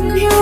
Listen to